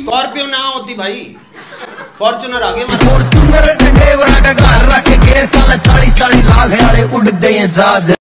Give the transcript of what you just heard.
Scorpio ना होती भाई। फॉर्चुनर आगे फॉर्चुनर ढेवरा का गाल रख के चालीस चाली लाख उड़ते हैं जहाज़